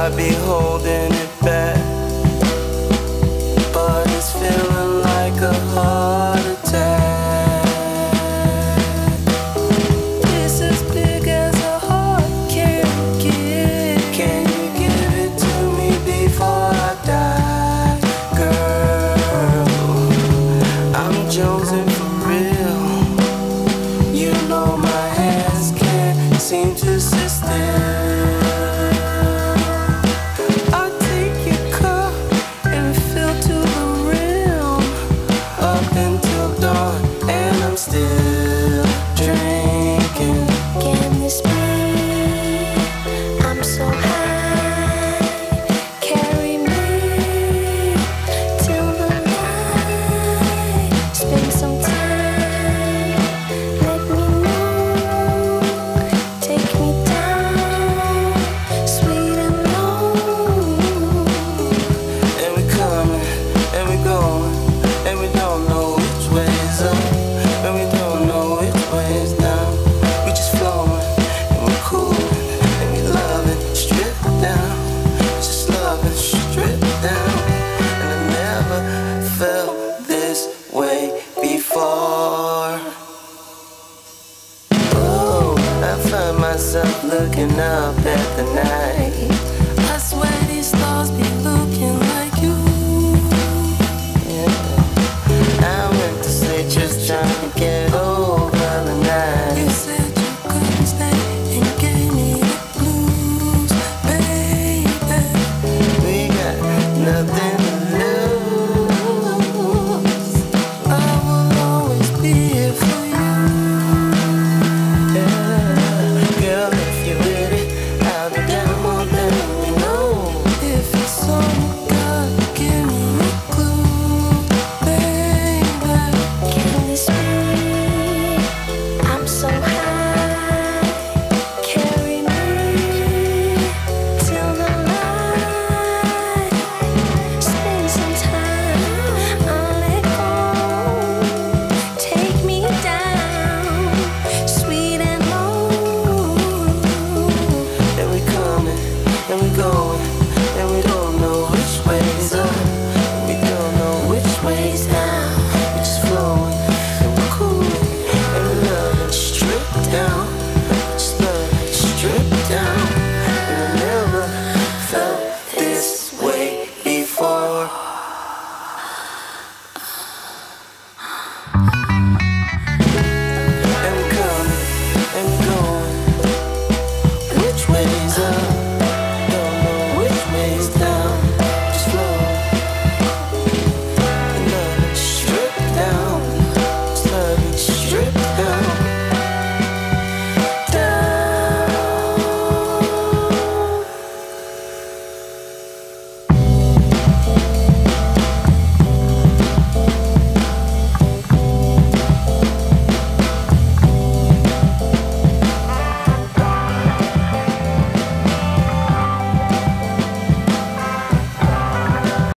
I'd be holding it looking up at the night.